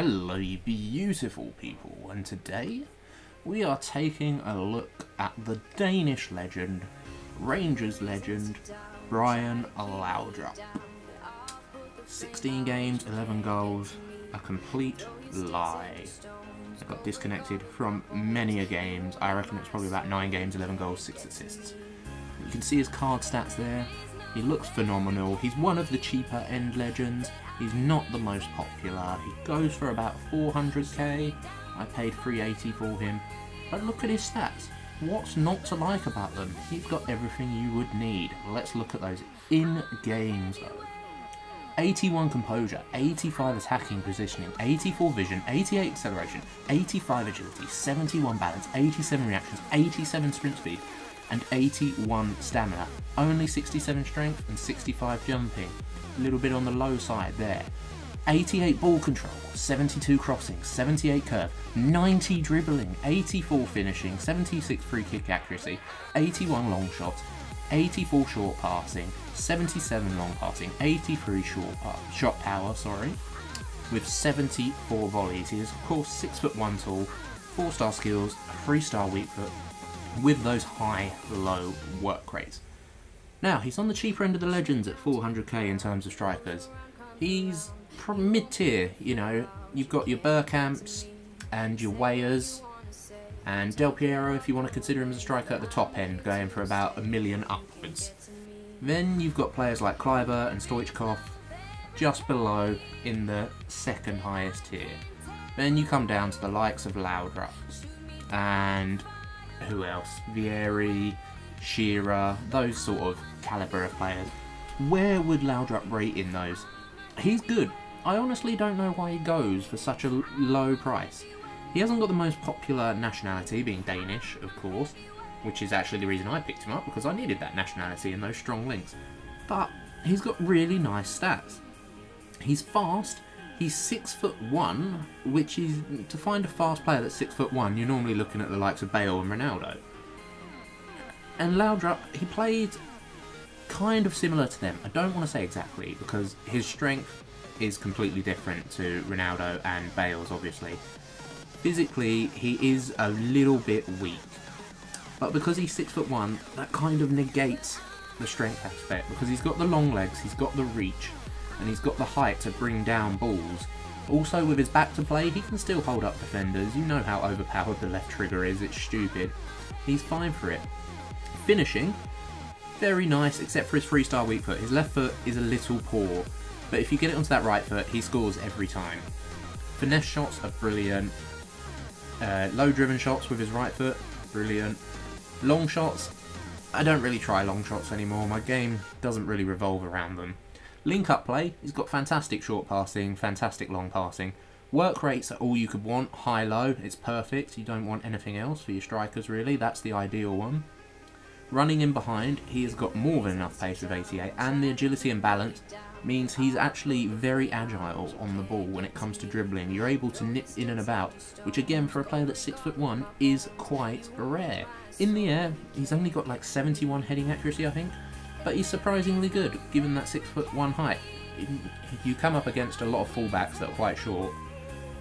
Hello, beautiful people, and today we are taking a look at the Danish legend, Rangers legend, Brian Laudrup. 16 games, 11 goals, a complete lie. I Got disconnected from many a games. I reckon it's probably about 9 games, 11 goals, 6 assists. You can see his card stats there. He looks phenomenal. He's one of the cheaper end legends. He's not the most popular. He goes for about 400k. I paid 380 for him. But look at his stats. What's not to like about them? He's got everything you would need. Let's look at those in games though. 81 composure, 85 attacking positioning, 84 vision, 88 acceleration, 85 agility, 71 balance, 87 reactions, 87 sprint speed, and 81 stamina. Only 67 strength and 65 jumping. A little bit on the low side there. 88 ball control, 72 crossing, 78 curve, 90 dribbling, 84 finishing, 76 free kick accuracy, 81 long shots, 84 short passing, 77 long passing, 83 short shot power, sorry, with 74 volleys. He is of course 6 foot 1 tall, 4 star skills, a 3 star weak foot, with those high low work rates. Now, he's on the cheaper end of the legends at 400k in terms of strikers. He's mid tier, you know. You've got your Bergkamps and your Weyers and Del Piero if you want to consider him as a striker at the top end, going for about a million upwards. Then you've got players like Kluivert and Stoichkov just below in the second highest tier. Then you come down to the likes of Laudrup and who else? Vieri, Shearer, those sort of caliber of players. Where would Laudrup rate in those? He's good. I honestly don't know why he goes for such a low price. He hasn't got the most popular nationality, being Danish, of course, which is actually the reason I picked him up, because I needed that nationality and those strong links. But he's got really nice stats. He's fast, he's six foot one, which is, to find a fast player that's six foot one, you're normally looking at the likes of Bale and Ronaldo. And Laudrup, he played kind of similar to them. I don't want to say exactly because his strength is completely different to Ronaldo and Bale's, obviously. Physically, he is a little bit weak, but because he's six foot one, that kind of negates the strength aspect because he's got the long legs, he's got the reach, and he's got the height to bring down balls. Also, with his back to play, he can still hold up defenders. You know how overpowered the left trigger is, it's stupid. He's fine for it. Finishing, very nice, except for his three-star weak foot. His left foot is a little poor, but if you get it onto that right foot, he scores every time. Finesse shots are brilliant. Uh, low-driven shots with his right foot, brilliant. Long shots, I don't really try long shots anymore. My game doesn't really revolve around them. Link-up play, he's got fantastic short passing, fantastic long passing. Work rates are all you could want, high-low, it's perfect. You don't want anything else for your strikers really, that's the ideal one. Running in behind, he has got more than enough pace of 88, and the agility and balance means he's actually very agile on the ball when it comes to dribbling. You're able to nip in and about, which again, for a player that's 6 foot one, is quite rare. In the air, he's only got like 71 heading accuracy, I think, but he's surprisingly good, given that 6 foot one height. You come up against a lot of fullbacks that are quite short,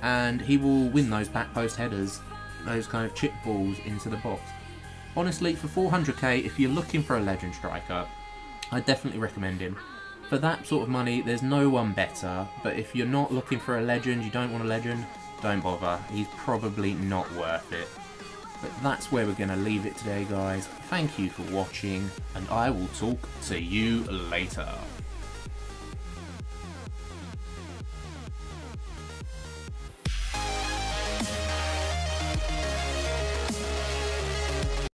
and he will win those back post headers, those kind of chip balls into the box. Honestly, for 400k, if you're looking for a legend striker, I definitely recommend him. For that sort of money, there's no one better, but if you're not looking for a legend, you don't want a legend, don't bother. He's probably not worth it. But that's where we're going to leave it today, guys. Thank you for watching, and I will talk to you later.